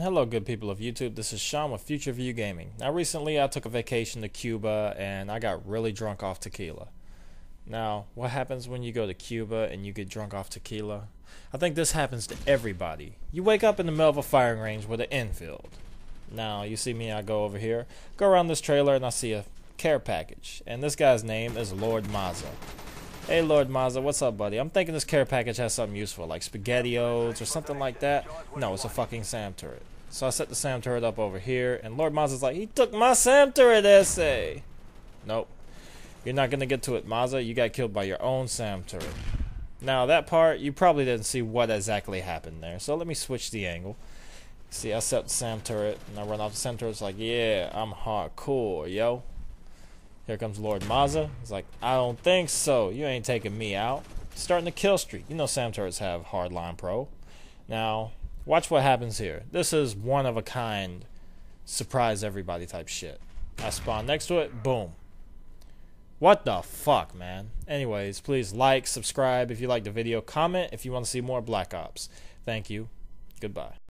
Hello, good people of YouTube. This is Shaun with Future View Gaming. Now, recently I took a vacation to Cuba and I got really drunk off tequila. Now, what happens when you go to Cuba and you get drunk off tequila? I think this happens to everybody. You wake up in the middle of a firing range with an infield. Now, you see me, I go over here, go around this trailer, and I see a care package. And this guy's name is Lord Mazza. Hey, Lord Mazza, what's up, buddy? I'm thinking this care package has something useful, like SpaghettiOs or something like that. No, it's a fucking SAM turret. So I set the SAM turret up over here, and Lord Mazza's like, he took my SAM turret essay. Nope. You're not to get to it, Mazza. You got killed by your own SAM turret. Now, that part, you probably didn't see what exactly happened there. So let me switch the angle. See, I set the SAM turret, and I run off the SAM turret. It's like, yeah, I'm hardcore, yo. Here comes Lord Mazza. He's like, I don't think so. You ain't taking me out. Starting the kill streak. You know SAM turrets have hardline pro. Now, watch what happens here. This is one of a kind, surprise everybody type shit. I spawn next to it, boom. What the fuck, man? Anyways, please like, subscribe if you like the video, comment if you want to see more Black Ops. Thank you. Goodbye.